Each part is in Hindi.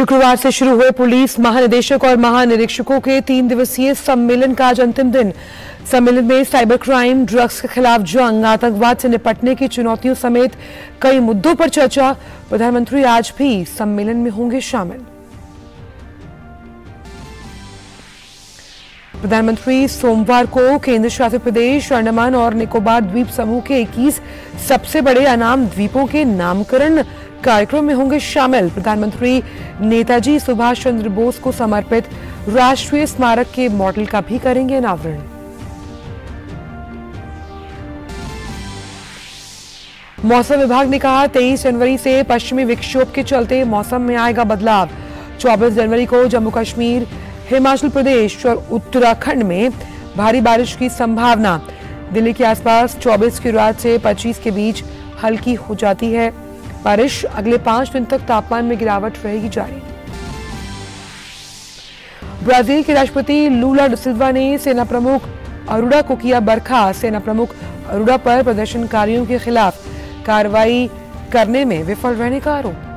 शुक्रवार से शुरू हुए पुलिस महानिदेशक और महानिरीक्षकों के तीन दिवसीय सम्मेलन का आज अंतिम दिन। सम्मेलन में साइबर क्राइम, ड्रग्स के खिलाफ जंग, आतंकवाद से निपटने की चुनौतियों समेत कई मुद्दों पर चर्चा। प्रधानमंत्री आज भी सम्मेलन में होंगे शामिल। प्रधानमंत्री सोमवार को केंद्र शासित प्रदेश, अंडमान और निकोबार द्वीप समूह के 21 सबसे बड़े अनाम द्वीपों के नामकरण कार्यक्रम में होंगे शामिल। प्रधानमंत्री नेताजी सुभाष चंद्र बोस को समर्पित राष्ट्रीय स्मारक के मॉडल का भी करेंगे अनावरण। मौसम विभाग ने कहा 23 जनवरी से पश्चिमी विक्षोभ के चलते मौसम में आएगा बदलाव। 24 जनवरी को जम्मू कश्मीर, हिमाचल प्रदेश और उत्तराखंड में भारी बारिश की संभावना। दिल्ली के आसपास 24 की रात से 25 के बीच हल्की हो जाती है। बारिश अगले पाँच दिन तक तापमान में गिरावट रहेगी जारी। ब्राज़ील के राष्ट्रपति लूला डिसिल्वा ने सेना प्रमुख अरुड़ा को किया बरखा। सेना प्रमुख अरुड़ा पर प्रदर्शनकारियों के खिलाफ कार्रवाई करने में विफल रहने का आरोप।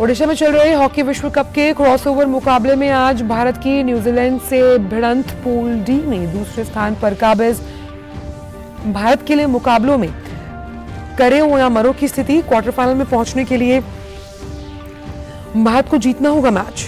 ओडिशा में चल रहे हॉकी विश्व कप के क्रॉसओवर मुकाबले में आज भारत की न्यूजीलैंड से भिड़ंत पूल डी में दूसरे स्थान पर काबिज। भारत के लिए मुकाबलों में करे या मरो की स्थिति क्वार्टर फाइनल में पहुँचने के लिए भारत को जीतना होगा मैच।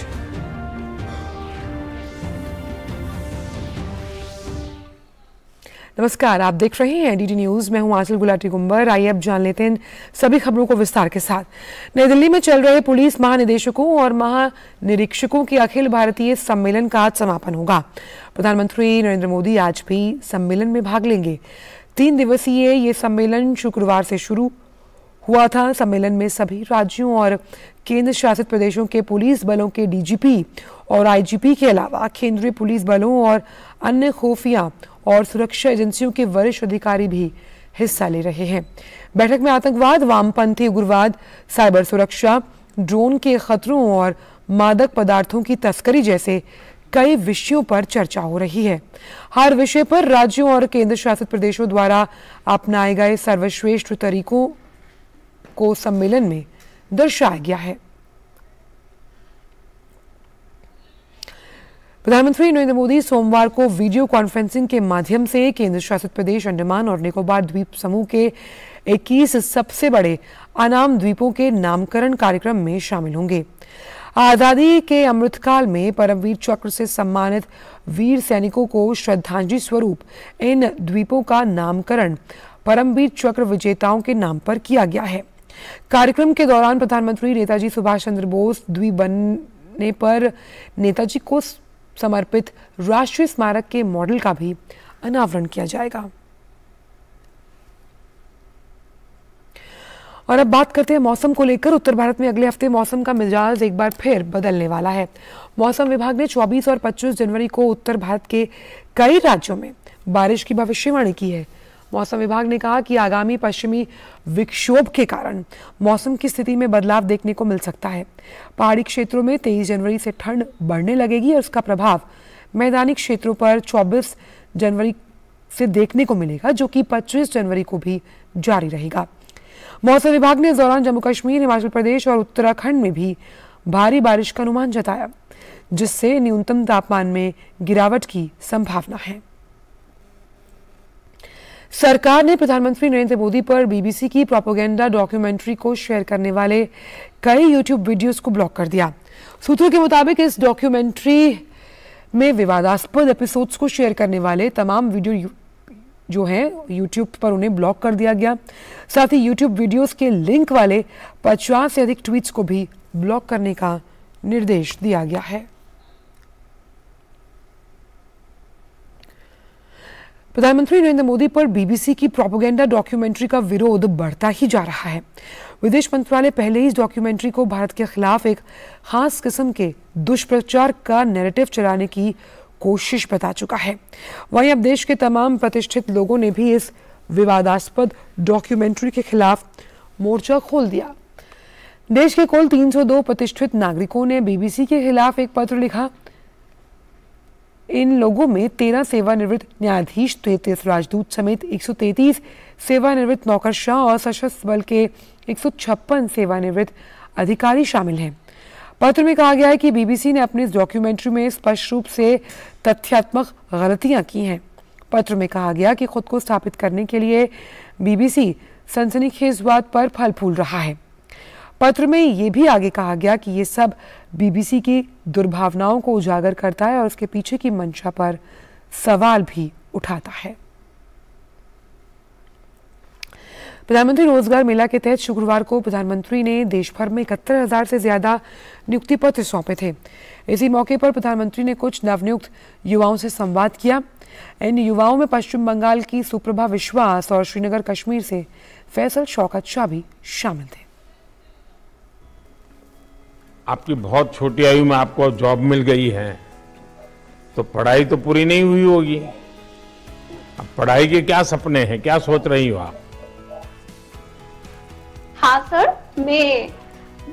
नमस्कार, आप देख रहे हैं डीडी न्यूज़ मैं हूँ आंचल गुलाटी गुंबर। आइए अब जान लेते हैं सभी खबरों को विस्तार के साथ। नई दिल्ली में चल रहे पुलिस महानिदेशकों और महानिरीक्षकों के अखिल भारतीय सम्मेलन का आज समापन होगा। प्रधानमंत्री नरेंद्र मोदी आज भी सम्मेलन में भाग लेंगे। तीन दिवसीय ये सम्मेलन शुक्रवार से शुरू हुआ था। सम्मेलन में सभी राज्यों और केंद्र शासित प्रदेशों के पुलिस बलों के डीजीपी और आईजीपी के अलावा केंद्रीय पुलिस बलों और अन्य खुफिया और सुरक्षा एजेंसियों के वरिष्ठ अधिकारी भी हिस्सा ले रहे हैं। बैठक में आतंकवाद, वामपंथी उग्रवाद, साइबर सुरक्षा, ड्रोन के खतरों और मादक पदार्थों की तस्करी जैसे कई विषयों पर चर्चा हो रही है। हर विषय पर राज्यों और केंद्र शासित प्रदेशों द्वारा अपनाए गए सर्वश्रेष्ठ तरीकों को सम्मेलन में दर्शाया गया है। प्रधानमंत्री नरेंद्र मोदी सोमवार को वीडियो कॉन्फ्रेंसिंग के माध्यम से केंद्र शासित प्रदेश, अंडमान और निकोबार द्वीप समूह के 21 सबसे बड़े अनाम द्वीपों के नामकरण कार्यक्रम में शामिल होंगे। आज़ादी के अमृतकाल में परमवीर चक्र से सम्मानित वीर सैनिकों को श्रद्धांजलि स्वरूप इन द्वीपों का नामकरण परमवीर चक्र विजेताओं के नाम पर किया गया है। कार्यक्रम के दौरान प्रधानमंत्री नेताजी सुभाष चंद्र बोस द्वीप बनने पर नेताजी को समर्पित राष्ट्रीय स्मारक के मॉडल का भी अनावरण किया जाएगा। और अब बात करते हैं मौसम को लेकर। उत्तर भारत में अगले हफ़्ते मौसम का मिजाज एक बार फिर बदलने वाला है। मौसम विभाग ने 24 और 25 जनवरी को उत्तर भारत के कई राज्यों में बारिश की भविष्यवाणी की है। मौसम विभाग ने कहा कि आगामी पश्चिमी विक्षोभ के कारण मौसम की स्थिति में बदलाव देखने को मिल सकता है। पहाड़ी क्षेत्रों में 23 जनवरी से ठंड बढ़ने लगेगी और उसका प्रभाव मैदानी क्षेत्रों पर 24 जनवरी से देखने को मिलेगा, जो कि 25 जनवरी को भी जारी रहेगा। मौसम विभाग ने इस दौरान जम्मू कश्मीर, हिमाचल प्रदेश और उत्तराखंड में भी भारी बारिश का अनुमान जताया, जिससे न्यूनतम तापमान में गिरावट की संभावना है। सरकार ने प्रधानमंत्री नरेंद्र मोदी पर बीबीसी की प्रोपोगेंडा डॉक्यूमेंट्री को शेयर करने वाले कई यूट्यूब वीडियोस को ब्लॉक कर दिया। सूत्रों के मुताबिक इस डॉक्यूमेंट्री में विवादास्पद एपिसोड्स को शेयर करने वाले तमाम वीडियो जो हैं यूट्यूब पर उन्हें ब्लॉक कर दिया गया। साथ ही यूट्यूब वीडियोस के लिंक वाले पचास से अधिक ट्वीट्स को भी ब्लॉक करने का निर्देश दिया गया है। प्रधानमंत्री नरेंद्र मोदी पर बीबीसी की प्रोपोगेंडा डॉक्यूमेंट्री का विरोध बढ़ता ही जा रहा है। विदेश मंत्रालय पहले ही इस डॉक्यूमेंट्री को भारत के खिलाफ एक खास किस्म के दुष्प्रचार का नैरेटिव चलाने की कोशिश बता चुका है। वहीं अब देश के तमाम प्रतिष्ठित लोगों ने भी इस विवादास्पद डॉक्यूमेंट्री के खिलाफ मोर्चा खोल दिया। देश के कुल 302 प्रतिष्ठित नागरिकों ने बीबीसी के खिलाफ एक पत्र लिखा। इन लोगों में तेरह सेवानिवृत्त न्यायाधीश, तैतीस राजदूत समेत 133 सेवानिवृत्त नौकरशाह और सशस्त्र बल के एक सौ छप्पन सेवानिवृत्त अधिकारी शामिल हैं। पत्र में कहा गया है कि बीबीसी ने अपनी इस डॉक्यूमेंट्री में स्पष्ट रूप से तथ्यात्मक गलतियाँ की हैं। पत्र में कहा गया कि खुद को स्थापित करने के लिए बीबीसी सनसनीखेज बात पर फल फूल रहा है। पत्र में यह भी आगे कहा गया कि ये सब बीबीसी की दुर्भावनाओं को उजागर करता है और उसके पीछे की मंशा पर सवाल भी उठाता है। प्रधानमंत्री रोज़गार मेला के तहत शुक्रवार को प्रधानमंत्री ने देश भर में इकहत्तर हज़ार से ज़्यादा नियुक्ति पत्र सौंपे थे। इसी मौके पर प्रधानमंत्री ने कुछ नवनियुक्त युवाओं से संवाद किया। इन युवाओं में पश्चिम बंगाल की सुप्रभा विश्वास और श्रीनगर कश्मीर से फैसल शौकत शाह भी शामिल थे। आपकी बहुत छोटी आयु में आपको जॉब मिल गई है तो पढ़ाई तो पूरी नहीं हुई होगी। अब पढ़ाई के क्या सपने हैं, क्या सोच रही हो आप? हाँ सर, मैं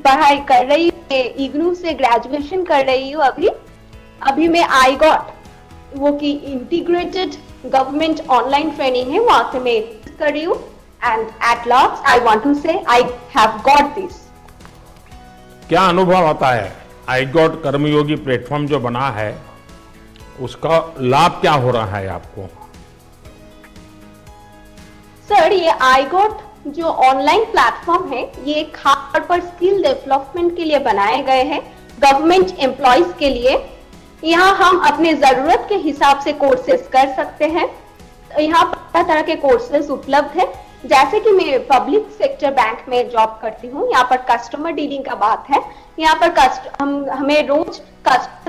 पढ़ाई कर रही हूँ इग्नू से ग्रेजुएशन कर रही हूँ अभी। अभी मैं आई गॉट वो की इंटीग्रेटेड गवर्नमेंट ऑनलाइन ट्रेनिंग है, वहाँ से मैं कर रही हूँ। And at last I want to say I have got this क्या अनुभव आता है? आई गॉट कर्मयोगी प्लेटफॉर्म जो बना है, उसका लाभ क्या हो रहा है आपको? सर, ये आई गॉट जो ऑनलाइन प्लेटफॉर्म है, ये खास तौर पर स्किल डेवलपमेंट के लिए बनाए गए हैं गवर्नमेंट एम्प्लॉयज़ के लिए। यहाँ हम अपने ज़रूरत के हिसाब से कोर्सेज कर सकते हैं। यहाँ तरह तरह के कोर्सेज उपलब्ध है। जैसे कि मैं पब्लिक सेक्टर बैंक में जॉब करती हूँ यहाँ पर कस्टमर डीलिंग का बात है। यहाँ पर कस्ट, हम हमें रोज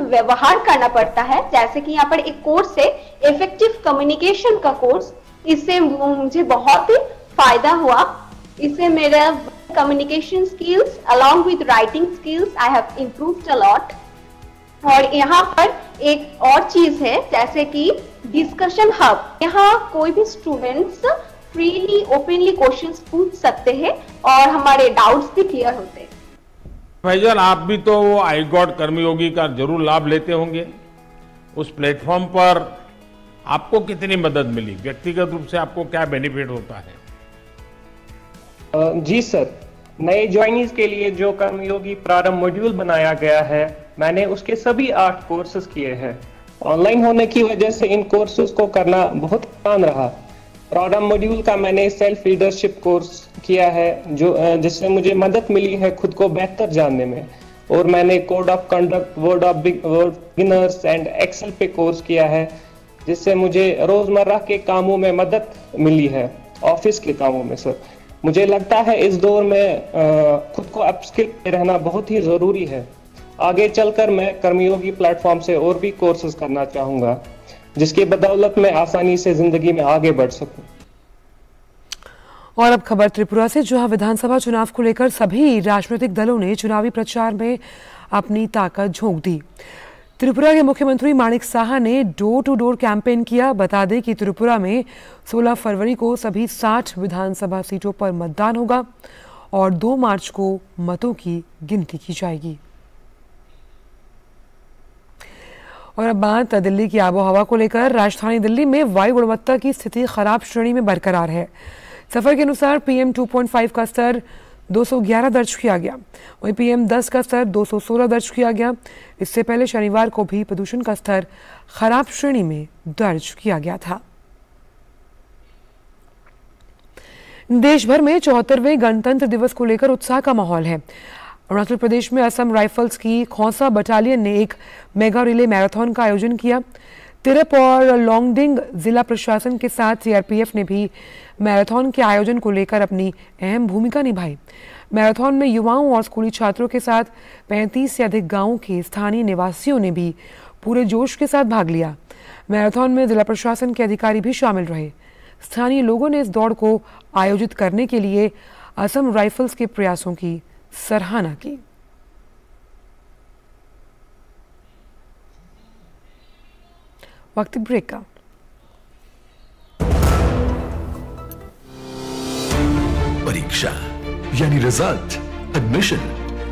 व्यवहार करना पड़ता है। जैसे कि यहाँ पर एक कोर्स है इफ़ेक्टिव कम्युनिकेशन का कोर्स इससे मुझे बहुत ही फ़ायदा हुआ। इससे मेरा communication skills along with writing skills I have improved a lot और यहाँ पर एक और चीज़ है जैसे कि डिस्कशन हब यहाँ कोई भी स्टूडेंट्स फ्रीली ओपनली क्वेश्चंस पूछ सकते हैं और हमारे डाउट्स भी क्लियर होते हैं। फैजल आप भी तो वो आई गॉड कर्मयोगी का ज़रूर लाभ लेते होंगे। उस प्लेटफॉर्म पर आपको कितनी मदद मिली? व्यक्तिगत रूप से आपको क्या बेनिफिट होता है? जी सर नए ज्वाइनीज के लिए जो कर्मयोगी प्रारंभ मॉड्यूल बनाया गया है मैंने उसके सभी आठ कोर्सेज किए हैं। ऑनलाइन होने की वजह से इन कोर्सेज को करना बहुत आसान रहा। प्रारंभ मॉड्यूल का मैंने सेल्फ लीडरशिप कोर्स किया है, जो जिससे मुझे मदद मिली है खुद को बेहतर जानने में। और मैंने code of conduct Word of beginners and Excel पे कोर्स किया है, जिससे मुझे रोज़मर्रा के कामों में मदद मिली है ऑफ़िस के कामों में सर मुझे लगता है इस दौर में खुद को अपस्किल रहना बहुत ही ज़रूरी है। आगे चलकर मैं कर्मयोगी प्लेटफॉर्म से और भी कोर्सेज करना चाहूँगा। जिसकी बदौलत मैं आसानी से ज़िंदगी में आगे बढ़ सकूँ। और अब खबर त्रिपुरा से, जहाँ विधानसभा चुनाव को लेकर सभी राजनीतिक दलों ने चुनावी प्रचार में अपनी ताकत झोंक दी। त्रिपुरा के मुख्यमंत्री माणिक साहा ने डोर टू डोर कैंपेन किया। बता दें कि त्रिपुरा में 16 फरवरी को सभी 60 विधानसभा सीटों पर मतदान होगा और 2 मार्च को मतों की गिनती की जाएगी। और अब बात दिल्ली की आबो हवा को लेकर। राजधानी दिल्ली में वायु गुणवत्ता की स्थिति खराब श्रेणी में बरकरार है। सफ़र के अनुसार पीएम 2.5 का स्तर 211 दर्ज किया गया। वहीं पीएम 10 का स्तर 216 दर्ज किया गया। इससे पहले शनिवार को भी प्रदूषण का स्तर खराब श्रेणी में दर्ज किया गया था। देश भर में चौहत्तरवें गणतंत्र दिवस को लेकर उत्साह का माहौल है। अरुणाचल प्रदेश में असम राइफल्स की खौसा बटालियन ने एक मेगा रिले मैराथन का आयोजन किया। तिरप और लोंगडिंग जिला प्रशासन के साथ सीआरपीएफ ने भी मैराथन के आयोजन को लेकर अपनी अहम भूमिका निभाई। मैराथन में युवाओं और स्कूली छात्रों के साथ 35 से अधिक गाँवों के स्थानीय निवासियों ने भी पूरे जोश के साथ भाग लिया। मैराथन में जिला प्रशासन के अधिकारी भी शामिल रहे। स्थानीय लोगों ने इस दौड़ को आयोजित करने के लिए असम राइफल्स के प्रयासों की सराहना की। वक्त ब्रेक का। परीक्षा यानी रिज़ल्ट एडमिशन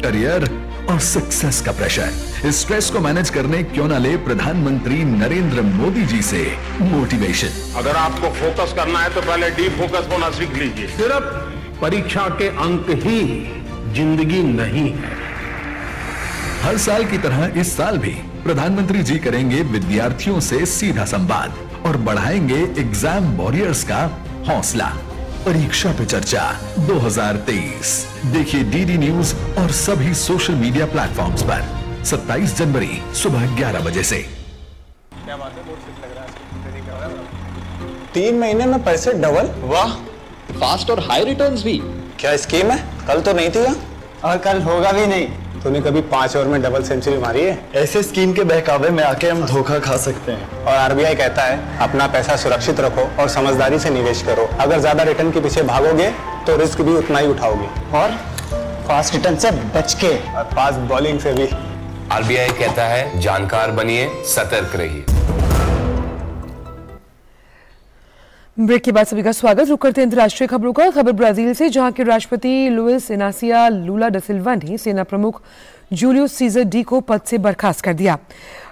करियर और सक्सेस का प्रेशर इस स्ट्रेस को मैनेज करने क्यों ना ले प्रधानमंत्री नरेंद्र मोदी जी से मोटिवेशन अगर आपको फोकस करना है तो पहले डीप फोकस होना सीख लीजिए। सिर्फ़ परीक्षा के अंक ही ज़िंदगी नहीं है। हर साल की तरह इस साल भी प्रधानमंत्री जी करेंगे विद्यार्थियों से सीधा संवाद और बढ़ाएँगे एग्ज़ाम वॉरियर्स का हौसला। परीक्षा पे चर्चा 2023 देखिए डीडी न्यूज़ और सभी सोशल मीडिया प्लेटफॉर्म्स पर। 27 जनवरी सुबह 11 बजे से। तीन महीने में पैसे डबल? वाह फास्ट और हाई रिटर्न्स भी। क्या स्कीम है? कल तो नहीं थी यहाँ और कल होगा भी नहीं। तूने कभी पाँच ओवर में डबल सेंचुरी मारी है? ऐसे स्कीम के बहकावे में आके हम धोखा खा सकते हैं। और आरबीआई कहता है अपना पैसा सुरक्षित रखो और समझदारी से निवेश करो। अगर ज़्यादा रिटर्न के पीछे भागोगे तो रिस्क भी उतना ही उठाओगे। और फास्ट रिटर्न से बच के। और फास्ट बॉलिंग से भी। आरबीआई कहता है जानकार बनिए सतर्क रहिए। ब्रेक के बाद सभी का स्वागत। रुक करते अंतर्राष्ट्रीय खबरों का। खबर ब्राज़ील से, जहाँ के राष्ट्रपति लुइस इनासिया लूला डसिल्वा ने सेना प्रमुख जूलियस सीजर डी को पद से बर्खास्त कर दिया।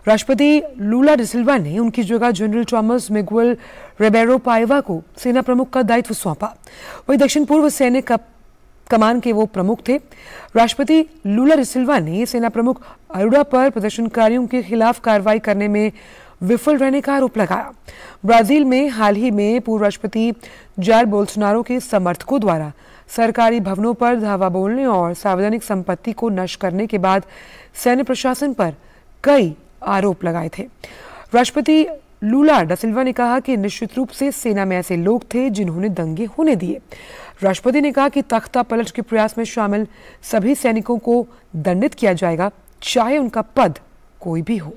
राष्ट्रपति लूला डिसिल्वा ने उनकी जगह general Tomas Miguel Ribeiro Paiva को सेना प्रमुख का दायित्व सौंपा। वही दक्षिण पूर्व सैन्य कमान के वो प्रमुख थे। राष्ट्रपति लूला डिसिल्वा ने सेना प्रमुख अरुड़ा पर प्रदर्शनकारियों के खिलाफ कार्रवाई करने में विफल रहने का आरोप लगाया। ब्राज़ील में हाल ही में पूर्व राष्ट्रपति जायर बोल्सोनारो के समर्थकों द्वारा सरकारी भवनों पर धावा बोलने और सार्वजनिक संपत्ति को नष्ट करने के बाद सैन्य प्रशासन पर कई आरोप लगाए थे। राष्ट्रपति लूला डसिल्वा ने कहा कि निश्चित रूप से सेना में ऐसे लोग थे जिन्होंने दंगे होने दिए। राष्ट्रपति ने कहा कि तख्ता पलट के प्रयास में शामिल सभी सैनिकों को दंडित किया जाएगा, चाहे उनका पद कोई भी हो।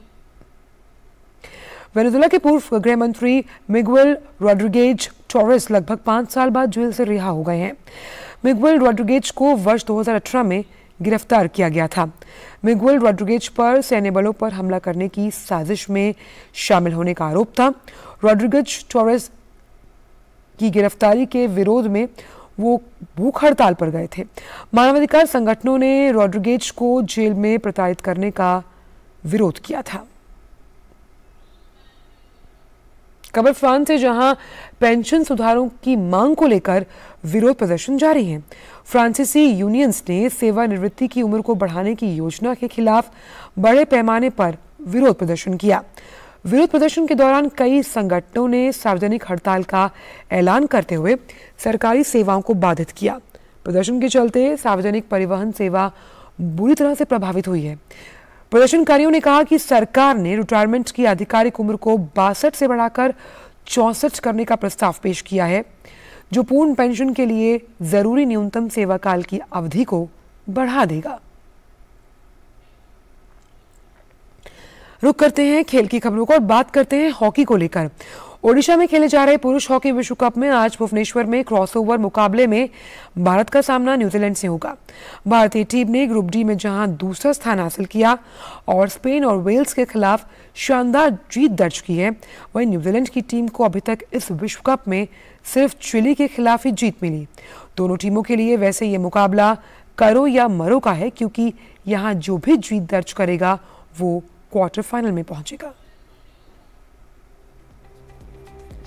वेनेजुला के पूर्व गृह मंत्री मिगुएल रोड्रिगेज टोरेस लगभग पाँच साल बाद जेल से रिहा हो गए हैं। मिगुएल रोड्रिगेज को वर्ष 2018 में गिरफ़्तार किया गया था। मिगुएल रोड्रिगेज पर सैन्य बलों पर हमला करने की साजिश में शामिल होने का आरोप था। रोड्रिगेज टोरेस की गिरफ्तारी के विरोध में वो भूख हड़ताल पर गए थे। मानवाधिकार संगठनों ने रोड्रिगेज को जेल में प्रताड़ित करने का विरोध किया था। फ्रांस से, जहाँ पेंशन सुधारों की मांग को लेकर विरोध प्रदर्शन जारी है। फ्रांसीसी यूनियंस ने सेवानिवृत्ति की उम्र को बढ़ाने की योजना के खिलाफ बड़े पैमाने पर विरोध प्रदर्शन किया। विरोध प्रदर्शन के दौरान कई संगठनों ने सार्वजनिक हड़ताल का ऐलान करते हुए सरकारी सेवाओं को बाधित किया। प्रदर्शन के चलते सार्वजनिक परिवहन सेवा बुरी तरह से प्रभावित हुई है। प्रदर्शनकारियों ने कहा कि सरकार ने रिटायरमेंट की आधिकारिक उम्र को बासठ से बढ़ाकर चौसठ करने का प्रस्ताव पेश किया है, जो पूर्ण पेंशन के लिए ज़रूरी न्यूनतम सेवा काल की अवधि को बढ़ा देगा। रुक करते हैं खेल की खबरों को और बात करते हैं हॉकी को लेकर। ओडिशा में खेले जा रहे पुरुष हॉकी विश्व कप में आज भुवनेश्वर में क्रॉसओवर मुकाबले में भारत का सामना न्यूजीलैंड से होगा। भारतीय टीम ने ग्रुप डी में जहाँ दूसरा स्थान हासिल किया और स्पेन और वेल्स के खिलाफ शानदार जीत दर्ज की है, वहीं न्यूजीलैंड की टीम को अभी तक इस विश्व कप में सिर्फ़ चिली के खिलाफ ही जीत मिली। दोनों टीमों के लिए वैसे ये मुकाबला करो या मरो का है, क्योंकि यहाँ जो भी जीत दर्ज करेगा, वो क्वार्टर फाइनल में पहुंचेगा।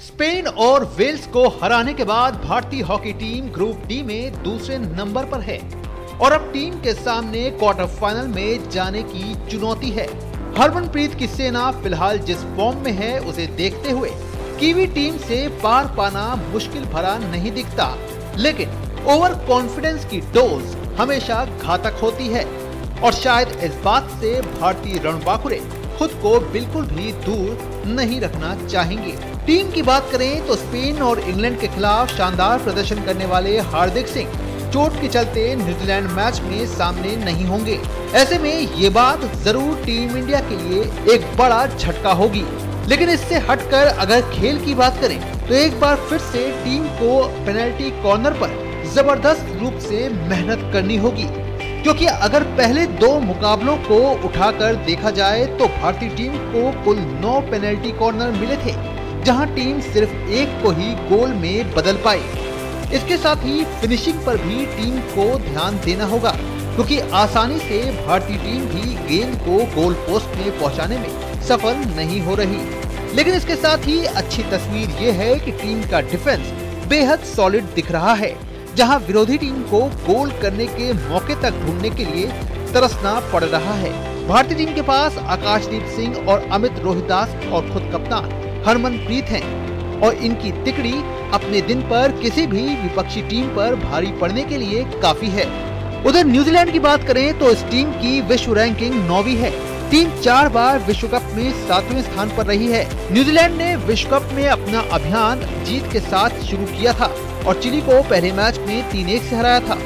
स्पेन और वेल्स को हराने के बाद भारतीय हॉकी टीम ग्रुप डी में दूसरे नंबर पर है और अब टीम के सामने क्वार्टर फाइनल में जाने की चुनौती है। हरमनप्रीत की सेना फ़िलहाल जिस फॉर्म में है, उसे देखते हुए कीवी टीम से पार पाना मुश्किल भरा नहीं दिखता। लेकिन ओवर कॉन्फिडेंस की डोज हमेशा घातक होती है और शायद इस बात से भारतीय रणबांकुरे खुद को बिल्कुल भी दूर नहीं रखना चाहेंगे। टीम की बात करें तो स्पेन और इंग्लैंड के खिलाफ शानदार प्रदर्शन करने वाले हार्दिक सिंह चोट के चलते न्यूजीलैंड मैच में सामने नहीं होंगे। ऐसे में ये बात ज़रूर टीम इंडिया के लिए एक बड़ा झटका होगी। लेकिन इससे हटकर अगर खेल की बात करें तो एक बार फिर से टीम को पेनल्टी कॉर्नर पर ज़बरदस्त रूप से मेहनत करनी होगी। क्योंकि अगर पहले दो मुकाबलों को उठाकर देखा जाए तो भारतीय टीम को कुल नौ पेनल्टी कॉर्नर मिले थे। जहाँ टीम सिर्फ़ एक को ही गोल में बदल पाई। इसके साथ ही फिनिशिंग पर भी टीम को ध्यान देना होगा, क्योंकि आसानी से भारतीय टीम भी गेंद को गोल पोस्ट में पहुँचाने में सफल नहीं हो रही। लेकिन इसके साथ ही अच्छी तस्वीर ये है कि टीम का डिफेंस बेहद सॉलिड दिख रहा है, जहाँ विरोधी टीम को गोल करने के मौके तक ढूँढने के लिए तरसना पड़ रहा है। भारतीय टीम के पास आकाशदीप सिंह और अमित रोहिदास और खुद कप्तान हरमनप्रीत हैं और इनकी तिकड़ी अपने दिन पर किसी भी विपक्षी टीम पर भारी पड़ने के लिए काफ़ी है। उधर न्यूजीलैंड की बात करें तो इस टीम की विश्व रैंकिंग नौवीं है। टीम चार बार विश्व कप में सातवें स्थान पर रही है। न्यूजीलैंड ने विश्व कप में अपना अभियान जीत के साथ शुरू किया था और चिली को पहले मैच में तीन एक से हराया था।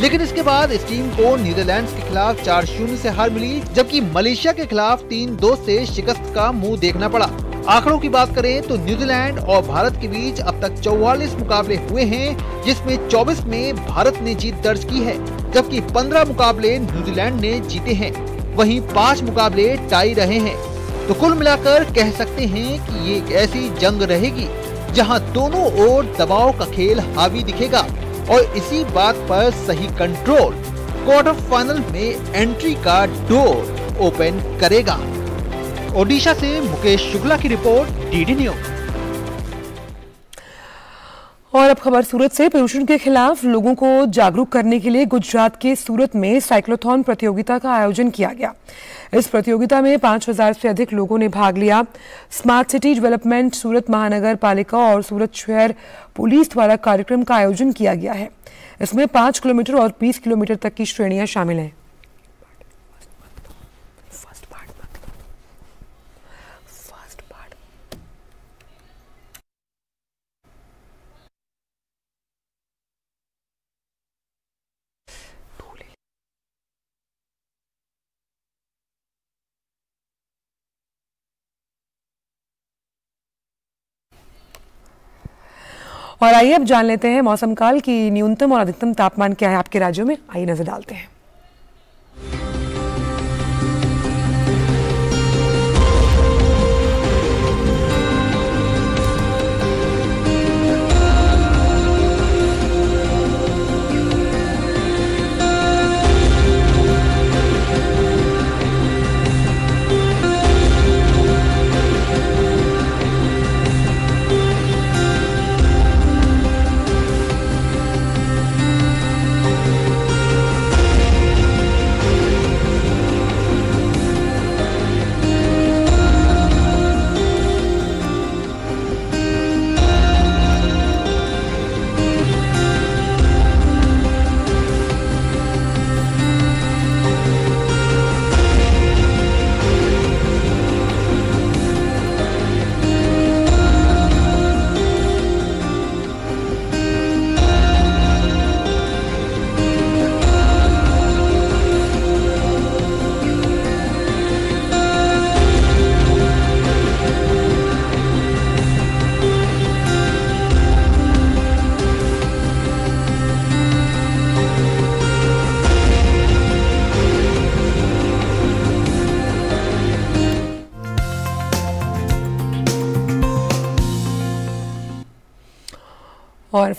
लेकिन इसके बाद इस टीम को नीदरलैंड के खिलाफ चार शून्य से हार मिली, जबकि मलेशिया के खिलाफ तीन दो से शिकस्त का मुँह देखना पड़ा। आंकड़ों की बात करें तो न्यूजीलैंड और भारत के बीच अब तक 44 मुकाबले हुए हैं, जिसमें 24 में भारत ने जीत दर्ज की है, जबकि 15 मुकाबले न्यूजीलैंड ने जीते हैं। वहीं पाँच मुकाबले टाई रहे हैं। तो कुल मिलाकर कह सकते हैं कि ये एक ऐसी जंग रहेगी, जहाँ दोनों ओर दबाव का खेल हावी दिखेगा और इसी बात पर सही कंट्रोल क्वार्टर फाइनल में एंट्री का डोर ओपन करेगा। ओडिशा से मुकेश शुक्ला की रिपोर्ट, डीडी न्यूज़। और अब खबर सूरत से। प्रदूषण के खिलाफ लोगों को जागरूक करने के लिए गुजरात के सूरत में साइक्लोथॉन प्रतियोगिता का आयोजन किया गया। इस प्रतियोगिता में 5000 से अधिक लोगों ने भाग लिया। स्मार्ट सिटी डेवलपमेंट सूरत महानगर पालिका और सूरत शहर पुलिस द्वारा कार्यक्रम का आयोजन किया गया है। इसमें पाँच किलोमीटर और बीस किलोमीटर तक की श्रेणियाँ शामिल हैं। और आइए अब जान लेते हैं मौसम काल की न्यूनतम और अधिकतम तापमान क्या है आपके राज्यों में? आइए नज़र डालते हैं।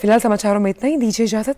फ़िलहाल समाचारों में इतना ही। दीजिए इजाज़त।